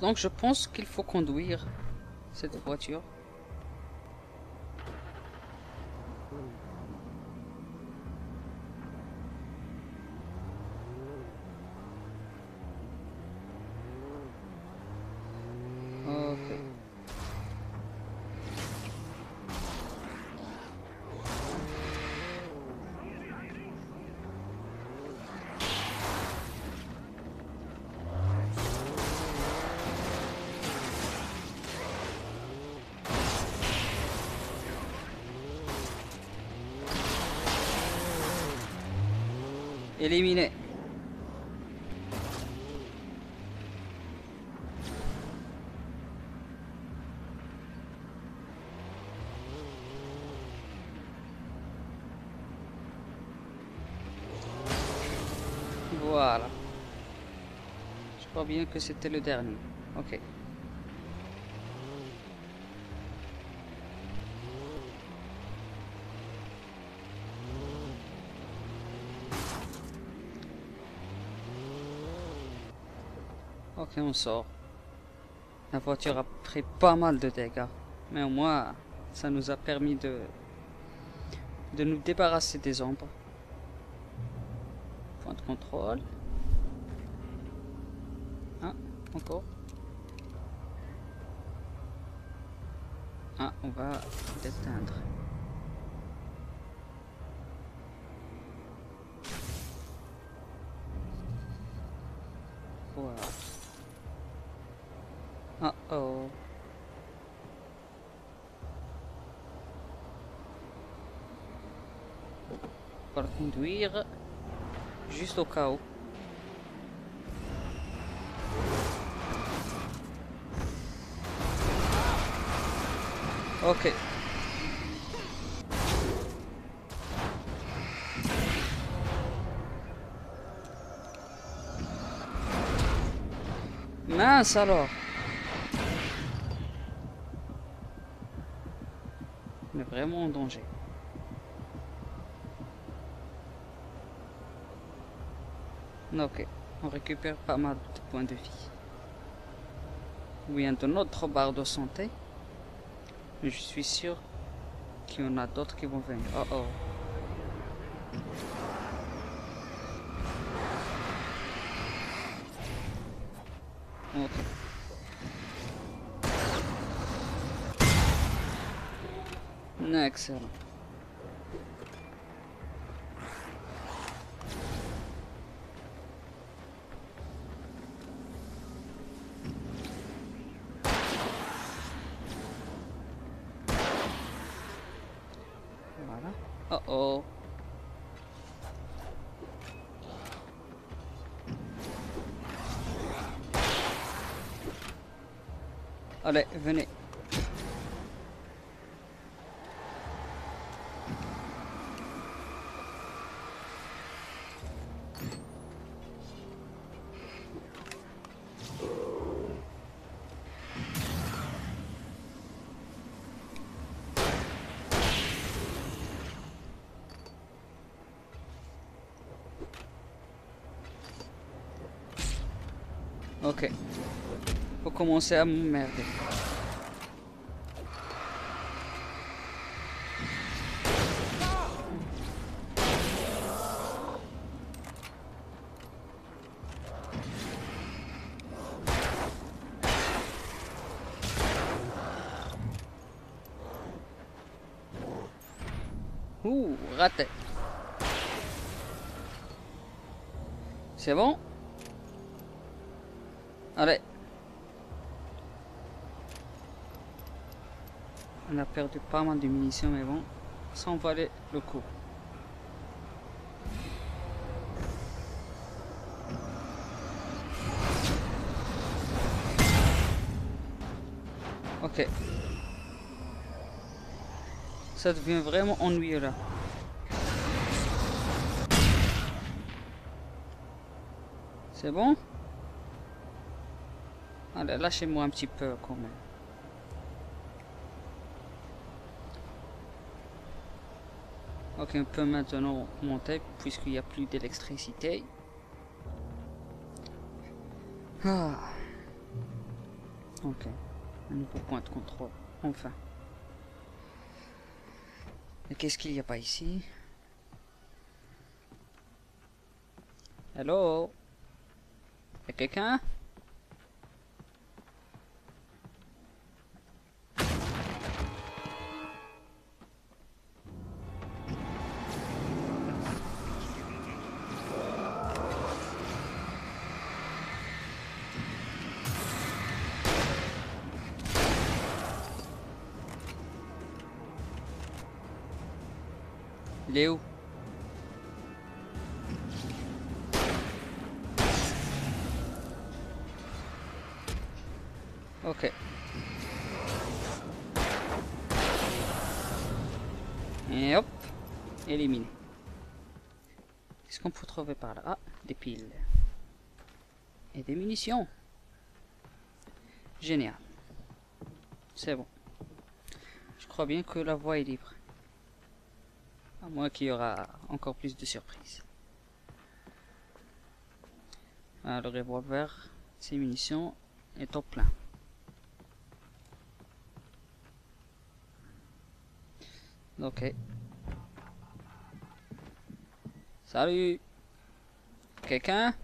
Donc je pense qu'il faut conduire cette voiture. Éliminé. Voilà. Je crois bien que c'était le dernier. Ok. Ok, on sort. La voiture a pris pas mal de dégâts. Mais au moins, ça nous a permis de, de nous débarrasser des ombres. Point de contrôle. Ah, encore. Ah, on va l'éteindre. Voilà. Uh oh. Pour juste au cas où. Ok. Mince alors. On vraiment en danger. Ok, on récupère pas mal de points de vie. Un de notre barre de santé. Mais je suis sûr qu'il y en a d'autres qui vont venir. Oh oh. Ok. Excellent. Voilà. Oh oh. Allez, venez. Ok. Faut commencer à m'emmerder. Ouh, raté. C'est bon? Allez. On a perdu pas mal de munitions, mais bon, ça en valait le coup. Ok. Ça devient vraiment ennuyeux là. C'est bon? Allez, lâchez-moi un petit peu quand même. Ok, on peut maintenant monter puisqu'il n'y a plus d'électricité. Ah. Ok. Un nouveau point de contrôle. Enfin. Mais qu'est-ce qu'il n'y a pas ici? Hello Y'a quelqu'un? Ok. Et hop, éliminé. Qu'est-ce qu'on peut trouver par là? Ah, des piles. Et des munitions. Génial. C'est bon. Je crois bien que la voie est libre. À moins qu'il y aura encore plus de surprises. Ah, le revolver, ses munitions est au plein. Ok. Salut. Quelqu'un?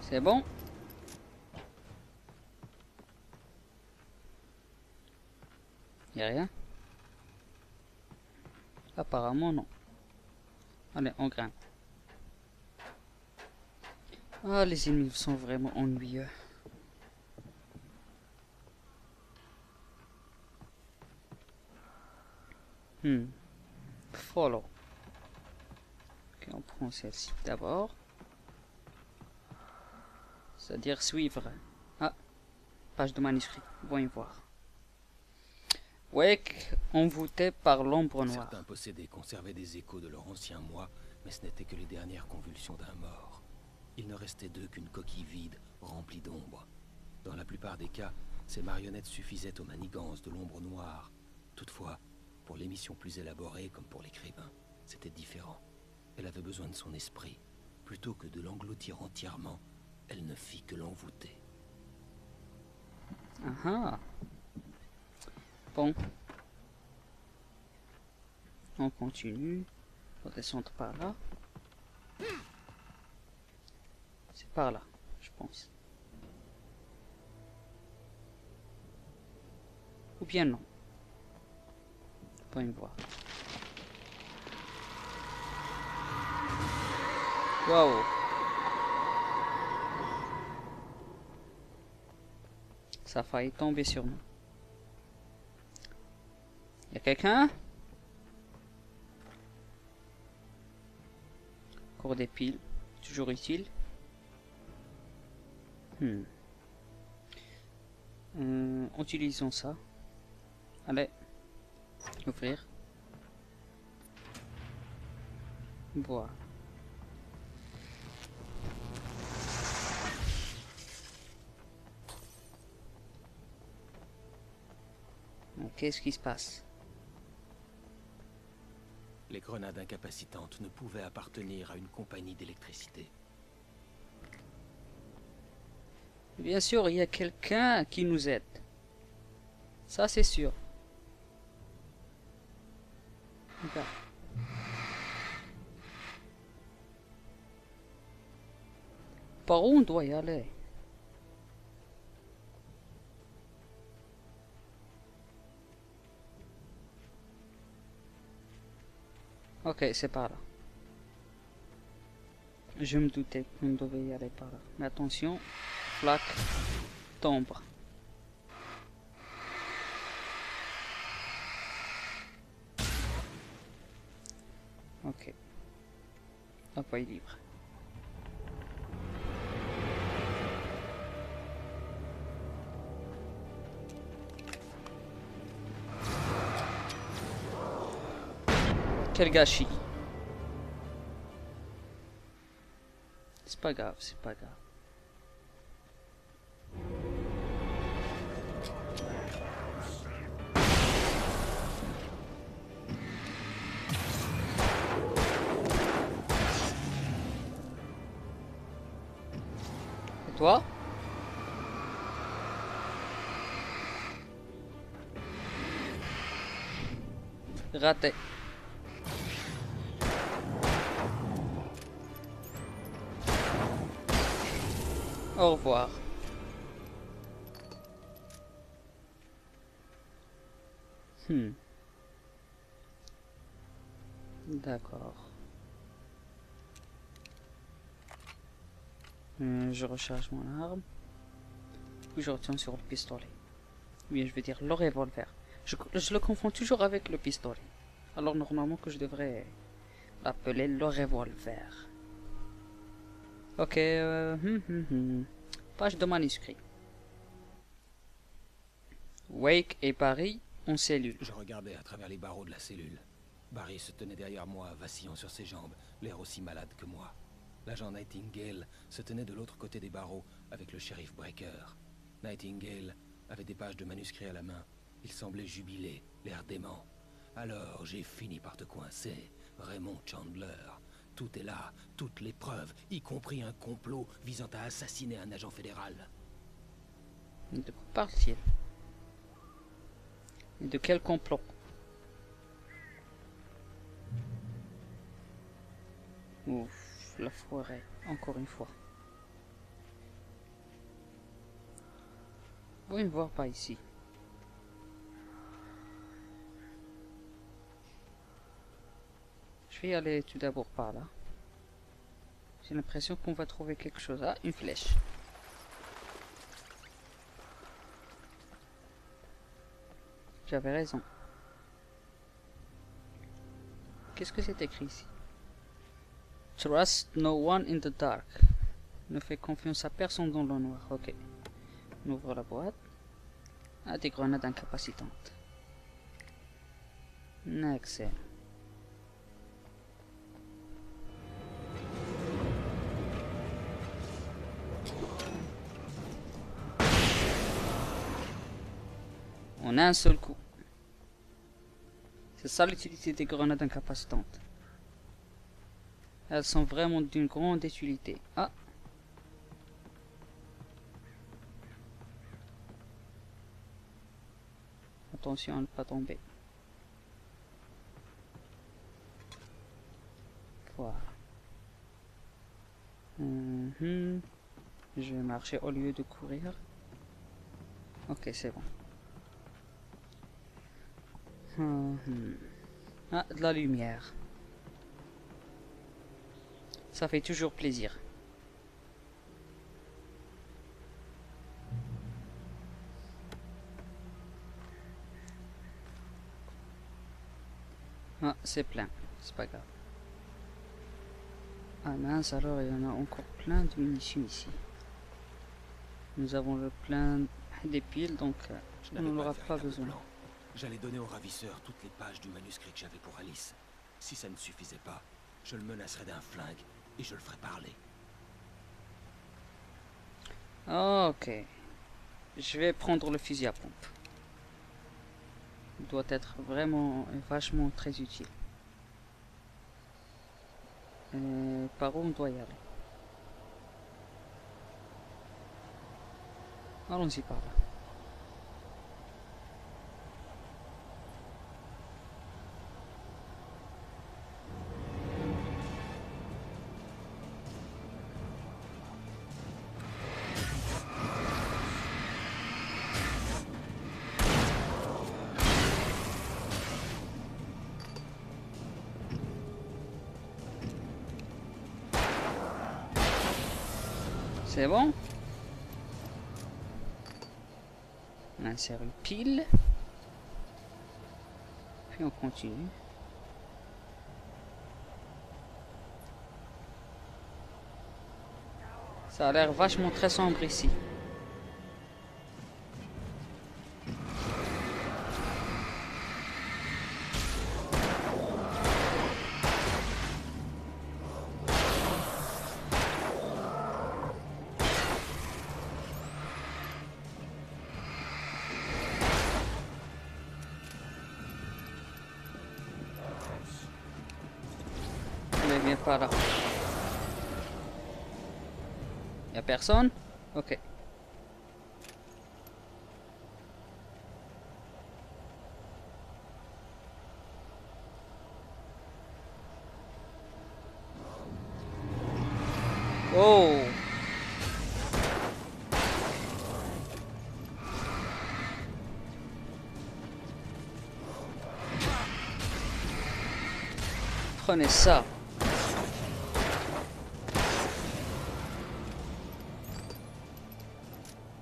C'est bon? Y'a rien? Apparemment non. Allez, on grimpe. Ah, les ennemis sont vraiment ennuyeux. Hmm. Follow. Ok, on prend celle-ci d'abord. C'est-à-dire suivre. Ah, page de manuscrit. Voyons voir. Wake, envoûté par l'ombre noire. Certains possédés conservaient des échos de leur ancien moi, mais ce n'était que les dernières convulsions d'un mort. Il ne restait d'eux qu'une coquille vide, remplie d'ombre. Dans la plupart des cas, ces marionnettes suffisaient aux manigances de l'ombre noire. Toutefois, pour les missions plus élaborées, comme pour l'écrivain, c'était différent. Elle avait besoin de son esprit. Plutôt que de l'engloutir entièrement, elle ne fit que l'envoûter. Ah ah. On continue. On va descendre par là. C'est par là, je pense. Ou bien non. Voyons voir. Waouh. Ça a failli tomber sur nous. Quelqu'un? Encore des piles. Toujours utile. Hmm. Euh, utilisons ça. Allez. Ouvrir. Boire. Qu'est-ce qui se passe? Les grenades incapacitantes ne pouvaient appartenir à une compagnie d'électricité. Bien sûr, il y a quelqu'un qui nous aide. Ça, c'est sûr. Par où on doit y aller? Ok, c'est par là. Je me doutais qu'on devait y aller par là. Mais attention, flaque tombe. Ok. Voie est libre. Quel gâchis. C'est pas grave, c'est pas grave. Et toi? Raté. Au revoir. Hmm. D'accord. Euh, je recharge mon arme. Puis je retiens sur le pistolet. Oui, je veux dire le revolver. Je, je le confonds toujours avec le pistolet. Alors normalement que je devrais l'appeler le revolver. Ok, euh, hum, hum, hum. page de manuscrit. Wake et Paris en cellule. Je regardais à travers les barreaux de la cellule. Barry se tenait derrière moi, vacillant sur ses jambes, l'air aussi malade que moi. L'agent Nightingale se tenait de l'autre côté des barreaux avec le shérif Breaker. Nightingale avait des pages de manuscrits à la main. Il semblait jubilé, l'air dément. Alors j'ai fini par te coincer, Raymond Chandler. Tout est là, toutes les preuves, y compris un complot visant à assassiner un agent fédéral. De quoi parle-t-il? Et de quel complot? Ouf, la forêt, encore une fois. Vous ne voir pas ici. Je vais y aller tout d'abord par là. J'ai l'impression qu'on va trouver quelque chose. Ah, une flèche. J'avais raison. Qu'est-ce que c'est écrit ici? Trust no one in the dark. Ne fais confiance à personne dans le noir. Ok. On ouvre la boîte. Ah, des grenades incapacitantes. Excellent. En un seul coup. C'est ça l'utilité des grenades incapacitantes. Elles sont vraiment d'une grande utilité. Ah Attention à ne pas tomber. Mhm. Je vais marcher au lieu de courir. Ok, c'est bon. Mhm. Ah, de la lumière. Ça fait toujours plaisir. Ah, c'est plein. C'est pas grave. Ah mince, alors il y en a encore plein de munitions ici. Nous avons le plein des piles, donc on n'en pas aura pas besoin. plan. J'allais donner au ravisseur toutes les pages du manuscrit que j'avais pour Alice. Si ça ne suffisait pas, je le menacerais d'un flingue et je le ferais parler. Ok. Je vais prendre le fusil à pompe. Il doit être vraiment vachement très utile. Euh, par où on doit y aller? Allons-y par là. C'est bon On insère une pile. Puis on continue. Ça a l'air vachement très sombre ici. Viens par là. Y a personne? Ok. Oh Prenez ça.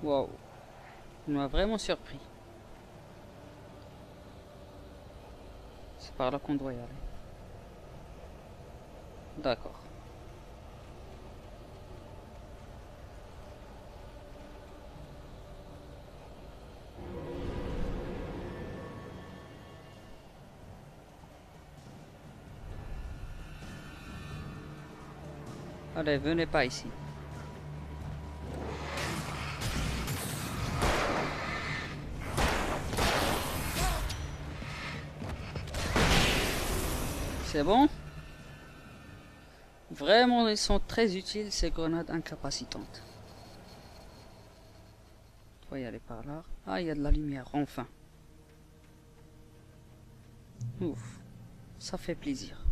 Wow. Il m'a vraiment surpris. C'est par là qu'on doit y aller. D'accord. Allez, venez pas ici. C'est bon Vraiment, ils sont très utiles ces grenades incapacitantes. Va y aller par là. Ah, il y a de la lumière, enfin. Ouf, ça fait plaisir.